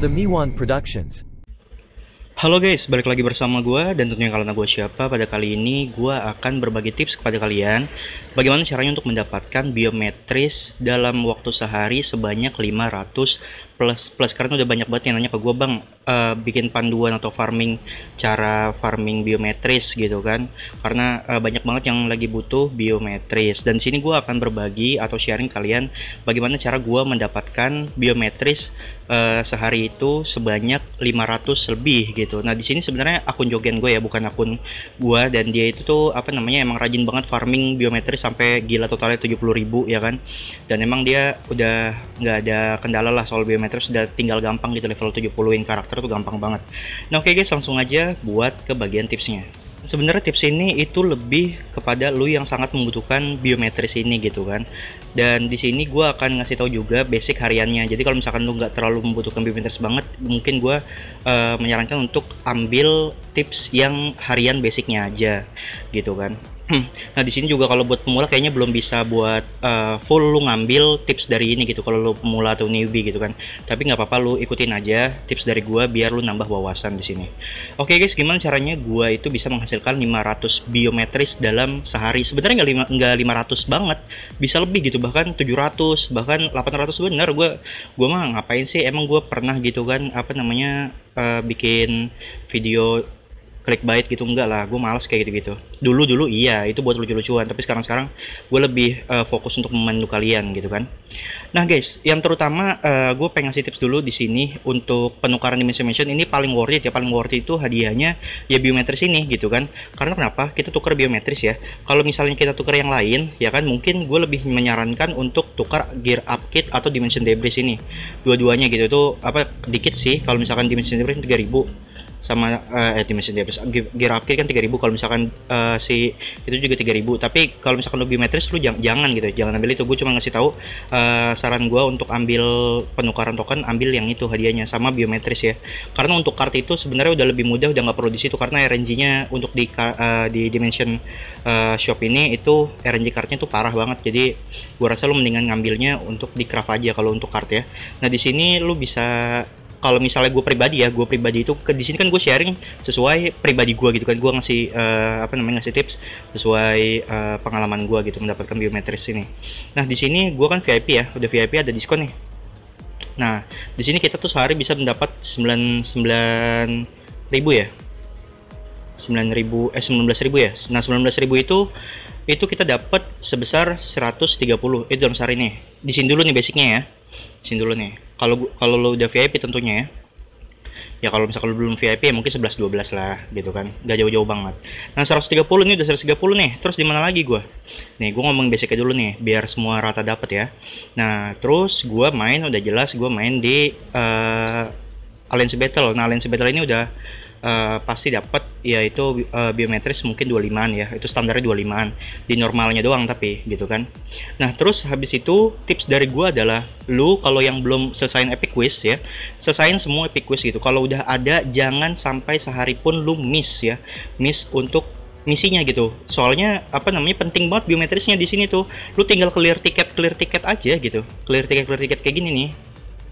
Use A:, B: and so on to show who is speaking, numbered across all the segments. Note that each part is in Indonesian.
A: The Miwan Productions.
B: Halo guys, balik lagi bersama gue dan tentunya kalian gue siapa. Pada kali ini gue akan berbagi tips kepada kalian bagaimana caranya untuk mendapatkan biometris dalam waktu sehari sebanyak 500 plus plus karena udah banyak banget yang nanya ke gue bang uh, bikin panduan atau farming cara farming biometris gitu kan. Karena uh, banyak banget yang lagi butuh biometris. Dan sini gue akan berbagi atau sharing kalian bagaimana cara gue mendapatkan biometris uh, sehari itu sebanyak 500 lebih gitu. Nah di sini sebenarnya akun jogen gue ya bukan akun gue dan dia itu tuh apa namanya emang rajin banget farming biometris sampai gila totalnya 70 ribu ya kan. Dan emang dia udah nggak ada kendala lah soal biometris terus udah tinggal gampang gitu level 70in karakter tuh gampang banget. Nah oke okay guys langsung aja buat ke bagian tipsnya. Sebenarnya tips ini itu lebih kepada lu yang sangat membutuhkan biometris ini gitu kan. Dan di sini gue akan ngasih tahu juga basic hariannya. Jadi kalau misalkan lu nggak terlalu membutuhkan biometris banget mungkin gue uh, menyarankan untuk ambil tips yang harian basicnya aja gitu kan. Nah di sini juga kalau buat pemula kayaknya belum bisa buat uh, full lu ngambil tips dari ini gitu kalau lu pemula atau newbie gitu kan. Tapi nggak apa-apa lu ikutin aja tips dari gua biar lu nambah wawasan di sini. Oke guys, gimana caranya gua itu bisa menghasilkan 500 biometris dalam sehari? Sebenarnya nggak nggak 500 banget, bisa lebih gitu bahkan 700 bahkan 800 bener. Gua gua mah ngapain sih? Emang gua pernah gitu kan apa namanya uh, bikin video clickbait gitu enggak lah gue males kayak gitu gitu dulu dulu iya itu buat lucu-lucuan tapi sekarang sekarang gue lebih uh, fokus untuk memandu kalian gitu kan. Nah guys yang terutama uh, gue pengen ngasih tips dulu di sini untuk penukaran dimension mention ini paling worth it ya paling worth it itu hadiahnya ya biometris ini gitu kan. Karena kenapa? Kita tukar biometris ya. Kalau misalnya kita tukar yang lain ya kan mungkin gue lebih menyarankan untuk tukar gear up kit atau dimension debris ini. Dua-duanya gitu itu apa dikit sih. Kalau misalkan dimension debris 3000 sama uh, eh dimension depth gear upgrade kan 3000 kalau misalkan uh, si itu juga 3000 tapi kalau misalkan lu biometris lu jangan, jangan gitu jangan ambil itu. Gue cuma ngasih tahu uh, saran gue untuk ambil penukaran token ambil yang itu hadiahnya sama biometris ya. Karena untuk kartu itu sebenarnya udah lebih mudah udah nggak perlu di situ karena RNG-nya untuk di uh, di dimension uh, shop ini itu RNG kartunya tuh parah banget. Jadi gue rasa lu mendingan ngambilnya untuk di craft aja kalau untuk kart ya. Nah di sini lu bisa kalau misalnya gue pribadi ya gue pribadi itu ke di sini kan gue sharing sesuai pribadi gue gitu kan. Gue ngasih uh, apa namanya ngasih tips sesuai uh, pengalaman gue gitu mendapatkan biometris ini. Nah di sini gue kan VIP ya udah VIP ada diskon nih. Nah di sini kita tuh sehari bisa mendapat 99 ribu ya. 9 ribu eh 19 ribu ya. Nah 19 ribu itu itu kita dapat sebesar 130 itu dalam sehari nih. Di sini dulu nih basicnya ya. Sini dulu nih kalau kalau lo udah VIP tentunya ya. Ya kalau misalkan lo belum VIP ya mungkin 11 12 lah gitu kan. Gak jauh-jauh banget. Nah 130 ini udah 130 nih. Terus di mana lagi gua? Nih gua ngomong basicnya dulu nih biar semua rata dapat ya. Nah terus gua main udah jelas gua main di uh, Alliance Battle. Nah Alliance Battle ini udah uh, pasti dapat yaitu uh, biometris mungkin 25an ya itu standarnya 25an di normalnya doang tapi gitu kan. Nah terus habis itu tips dari gua adalah lu kalau yang belum selesaiin epic quiz ya selesaiin semua epic quiz gitu. Kalau udah ada jangan sampai sehari pun lu miss ya miss untuk misinya gitu. Soalnya apa namanya penting banget biometrisnya di sini tuh. Lu tinggal clear tiket clear tiket aja gitu. Clear tiket clear tiket kayak gini nih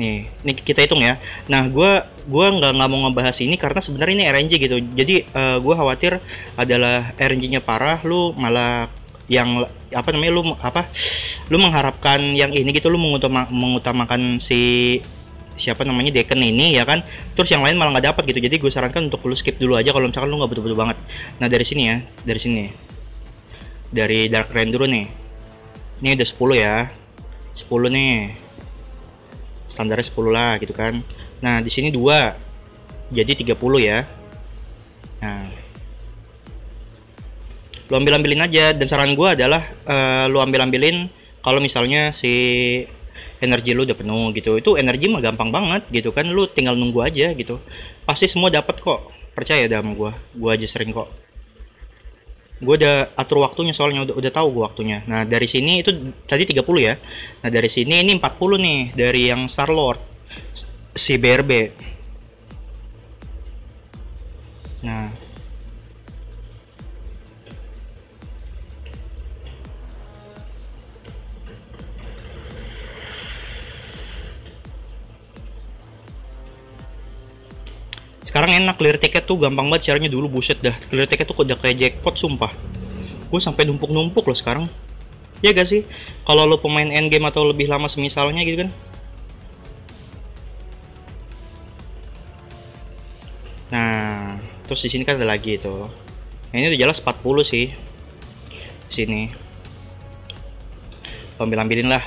B: Nih, ini kita hitung ya. Nah, gue gua nggak nggak mau ngebahas ini karena sebenarnya ini RNG gitu. Jadi uh, eh, gue khawatir adalah RNG-nya parah, lu malah yang apa namanya lu apa lu mengharapkan yang ini gitu lu mengutama, mengutamakan si siapa namanya Deken ini ya kan? Terus yang lain malah nggak dapat gitu. Jadi gue sarankan untuk lu skip dulu aja kalau misalkan lu nggak betul-betul banget. Nah dari sini ya dari sini. Dari Dark Rain dulu nih. Ini udah 10 ya. 10 nih standarnya 10 lah gitu kan. Nah di sini dua jadi 30 ya. Nah lu ambil ambilin aja dan saran gue adalah uh, lu ambil ambilin kalau misalnya si energi lu udah penuh gitu. Itu energi mah gampang banget gitu kan. Lu tinggal nunggu aja gitu. Pasti semua dapat kok. Percaya dah sama gue gue aja sering kok gue udah atur waktunya soalnya udah udah tahu gue waktunya. Nah dari sini itu tadi 30 ya. Nah dari sini ini 40 nih dari yang Star Lord si BRB nah sekarang enak clear ticket tuh gampang banget caranya dulu buset dah. Clear ticket tuh udah kayak jackpot sumpah. Gue sampai numpuk-numpuk loh sekarang. Ya gak sih? Kalau lo pemain endgame atau lebih lama semisalnya gitu kan. Nah terus di sini kan ada lagi itu nah, ini udah jelas 40 sih. Di sini. Ambil ambilin lah.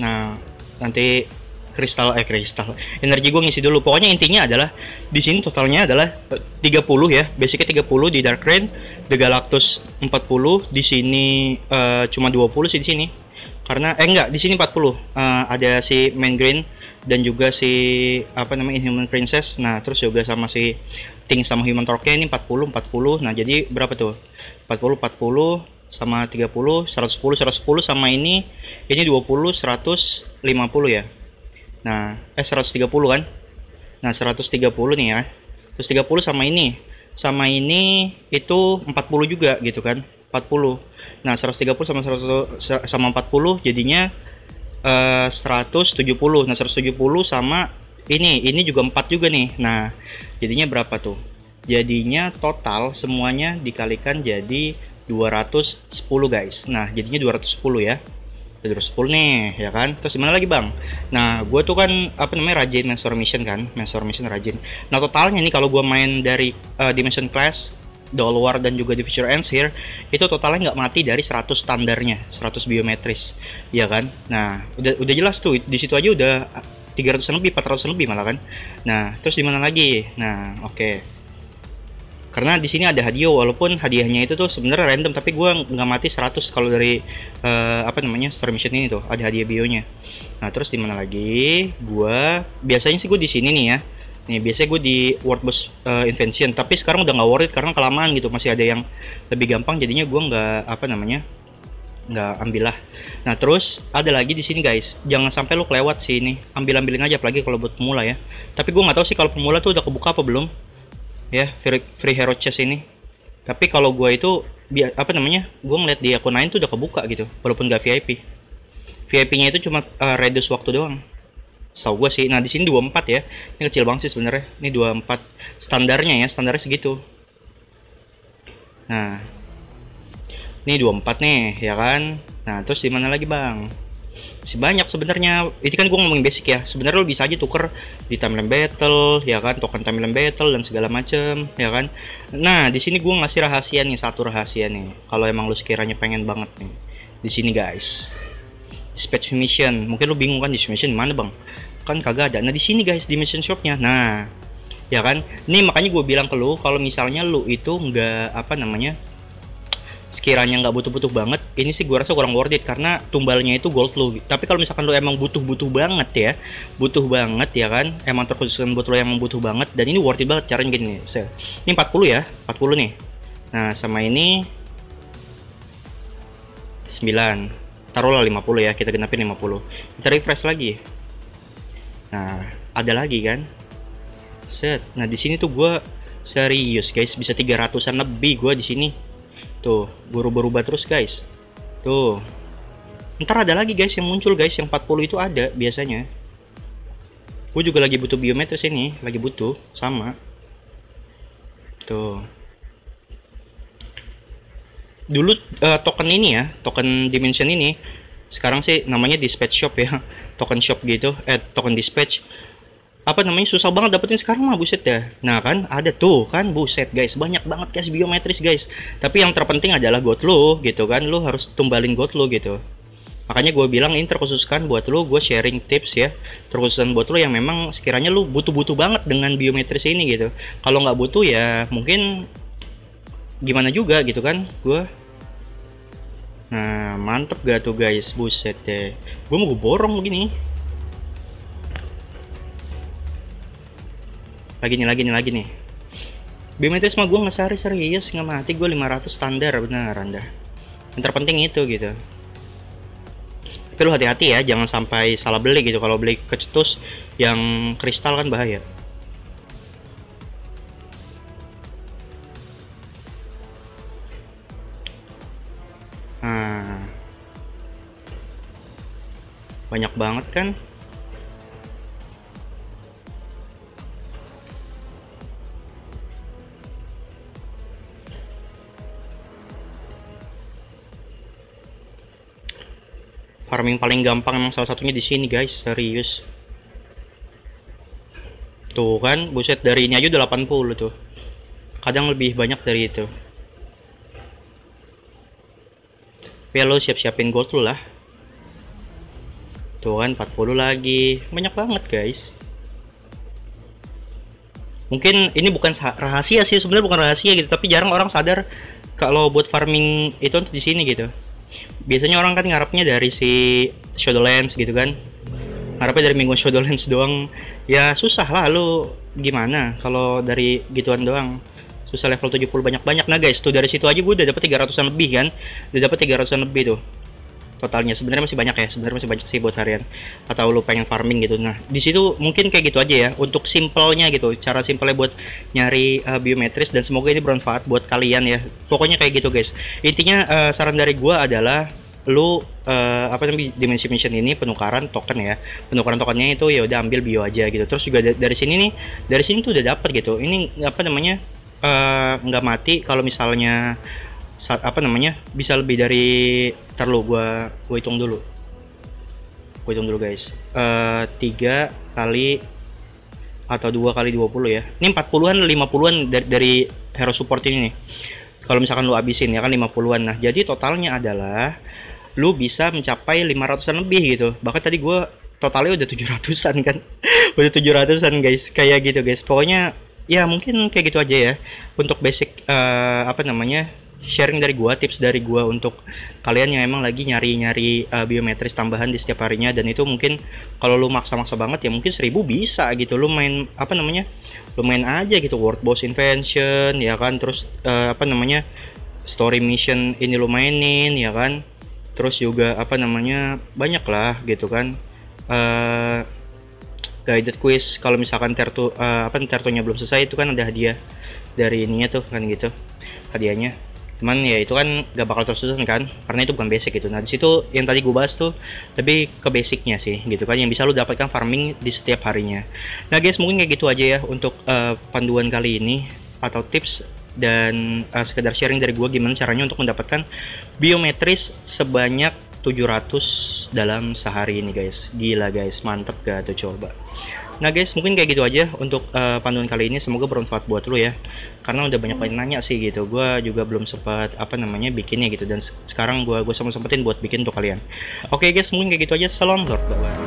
B: Nah nanti kristal eh kristal. Energi gue ngisi dulu. Pokoknya intinya adalah di sini totalnya adalah 30 ya. Basicnya 30 di Dark Rain The Galactus 40 di sini uh, cuma 20 sih di sini. Karena eh enggak di sini 40 uh, eh, ada si Main Green dan juga si apa namanya Inhuman Princess. Nah terus juga sama si Ting sama Human Torque ini 40 40 nah jadi berapa tuh? 40 40 sama 30 110 110 sama ini ini 20 150 ya nah eh 130 kan? Nah 130 nih ya. Terus 30 sama ini. Sama ini itu 40 juga gitu kan? 40 nah 130 sama 100 sama 40 jadinya uh, 170 nah 170 sama ini. Ini juga 4 juga nih. Nah jadinya berapa tuh? Jadinya total semuanya dikalikan jadi 210 guys. Nah jadinya 210 ya 210 nih ya kan? Terus gimana lagi bang? Nah gue tuh kan apa namanya rajin Master Mission kan? Master Mission rajin. Nah totalnya nih kalau gue main dari uh, Dimension Class Doll War dan juga di Future Ends here itu totalnya nggak mati dari 100 standarnya 100 biometris. Ya kan? Nah udah udah jelas tuh di situ aja udah 300 lebih 400 lebih malah kan? Nah terus gimana lagi? Nah oke. okay karena di sini ada hadiah walaupun hadiahnya itu tuh sebenarnya random tapi gue nggak mati 100 kalau dari uh, apa namanya star mission ini tuh ada hadiah bionya. Nah terus di mana lagi? Gue biasanya sih gue di sini nih ya. Nih biasanya gue di World Boss uh, Invention tapi sekarang udah nggak worth karena kelamaan gitu masih ada yang lebih gampang jadinya gue nggak apa namanya nggak ambil lah. Nah terus ada lagi di sini guys. Jangan sampai lo kelewat sih ini. Ambil ambilin aja apalagi kalau buat pemula ya. Tapi gue nggak tahu sih kalau pemula tuh udah kebuka apa belum ya free, free hero chest ini. Tapi kalau gue itu apa namanya gue ngeliat di akun lain tuh udah kebuka gitu walaupun gak VIP VIP nya itu cuma uh, reduce waktu doang. So gue sih nah di sini 24 ya. Ini kecil banget sih sebenarnya. Ini 24 standarnya ya standarnya segitu. Nah ini 24 nih ya kan? Nah terus di mana lagi bang masih banyak sebenarnya ini kan gue ngomongin basic ya. Sebenarnya lo bisa aja tuker di timeline battle ya kan token timeline battle dan segala macem ya kan. Nah di sini gue ngasih rahasia nih satu rahasia nih. Kalau emang lo sekiranya pengen banget nih. Di sini guys. Dispatch mission. Mungkin lo bingung kan dispatch mission mana bang? Kan kagak ada. Nah di sini guys di mission shopnya. Nah ya kan. Ini makanya gue bilang ke lo kalau misalnya lo itu nggak apa namanya sekiranya nggak butuh-butuh banget ini sih gue rasa kurang worth it karena tumbalnya itu gold lo tapi kalau misalkan lo emang butuh-butuh banget ya butuh banget ya kan emang terkhususkan buat lo yang butuh banget dan ini worth it banget caranya gini nih ini 40 ya 40 nih. Nah sama ini 9 taruhlah 50 ya kita genapin 50 kita refresh lagi. Nah ada lagi kan? Set. Nah di sini tuh gue serius guys. Bisa 300an lebih gue di sini Tuh, berubah-ubah terus guys. Tuh. Ntar ada lagi guys yang muncul guys, yang 40 itu ada biasanya. Gue juga lagi butuh biometris ini, lagi butuh, sama. Tuh. Dulu uh, token ini ya, token dimension ini, sekarang sih namanya dispatch shop ya, token shop gitu, eh token dispatch apa namanya susah banget dapetin sekarang mah buset ya nah kan ada tuh kan buset guys. Banyak banget guys biometris guys. Tapi yang terpenting adalah got lo gitu kan. Lo harus tumbalin got lo gitu. Makanya gue bilang ini terkhususkan buat lo gue sharing tips ya. Terkhususan buat lo yang memang sekiranya lo butuh-butuh banget dengan biometris ini gitu. Kalau nggak butuh ya mungkin gimana juga gitu kan gue nah mantep gak tuh guys? Buset deh. Gue mau gue borong begini lagi nih lagi nih lagi nih. Biometris mah gue nggak sehari serius nggak mati gue 500 standar bener anda. Yang terpenting itu gitu. Tapi lu hati-hati ya jangan sampai salah beli gitu. Kalau beli kecetus yang kristal kan bahaya. Nah. Banyak banget kan farming paling gampang emang salah satunya di sini guys. Serius. Tuh kan buset dari ini aja udah 80 tuh. Kadang lebih banyak dari itu. Tapi lo siap-siapin gold lu lah. Tuh kan 40 lagi. Banyak banget guys. Mungkin ini bukan rahasia sih sebenarnya bukan rahasia gitu tapi jarang orang sadar kalau buat farming itu untuk di sini gitu biasanya orang kan ngarepnya dari si Shadowlands gitu kan. Ngarepnya dari minggu Shadowlands doang. Ya susah lah lu gimana kalau dari gituan doang. Susah level 70 banyak-banyak. Nah guys tuh dari situ aja gue udah dapet 300an lebih kan. Udah dapet 300an lebih tuh totalnya. Sebenarnya masih banyak ya sebenarnya masih banyak sih buat harian. Atau lu pengen farming gitu. Nah di situ mungkin kayak gitu aja ya untuk simpelnya gitu. Cara simpelnya buat nyari uh, biometris dan semoga ini bermanfaat buat kalian ya. Pokoknya kayak gitu guys. Intinya uh, saran dari gua adalah lu uh, apa namanya dimensi mission ini penukaran token ya. Penukaran tokennya itu ya udah ambil bio aja gitu. Terus juga dari sini nih dari sini tuh udah dapet gitu. Ini apa namanya nggak uh, mati kalau misalnya saat apa namanya bisa lebih dari terlalu gua gua hitung dulu. Gua hitung dulu guys. Uh, tiga kali atau dua kali 20 ya. Ini 40-an 50-an dari, dari hero support ini nih. Kalau misalkan lu abisin ya kan 50-an nah jadi totalnya adalah lu bisa mencapai 500an lebih gitu. Bahkan tadi gua totalnya udah 700an kan. Udah 700an guys. Kayak gitu guys. Pokoknya ya mungkin kayak gitu aja ya. Untuk basic uh, apa namanya sharing dari gua, tips dari gua untuk kalian yang emang lagi nyari-nyari uh, biometris tambahan di setiap harinya. Dan itu mungkin kalau lu maksa-maksa banget ya mungkin seribu bisa gitu. Lu main apa namanya lu main aja gitu. World boss invention ya kan. Terus uh, apa namanya story mission ini lu mainin ya kan. Terus juga apa namanya banyak lah gitu kan. Uh, guided quiz. Kalau misalkan tertu uh, apa tertunya belum selesai itu kan ada hadiah dari ininya tuh kan gitu. Hadiahnya cuman ya itu kan gak bakal tersusun kan karena itu bukan basic gitu. Nah di situ yang tadi gue bahas tuh lebih ke basicnya sih gitu kan. Yang bisa lu dapatkan farming di setiap harinya. Nah guys mungkin kayak gitu aja ya untuk uh, panduan kali ini atau tips dan uh, sekedar sharing dari gue gimana caranya untuk mendapatkan biometris sebanyak 700 dalam sehari ini guys. Gila guys. Mantep gak tuh coba Nah guys, mungkin kayak gitu aja untuk uh, panduan kali ini. Semoga bermanfaat buat lo ya. Karena udah banyak yang nanya sih gitu. Gue juga belum sempat apa namanya bikinnya gitu. Dan sekarang gue gue sama sempetin buat bikin untuk kalian. Oke okay, guys, mungkin kayak gitu aja. Salam Lord Bawah.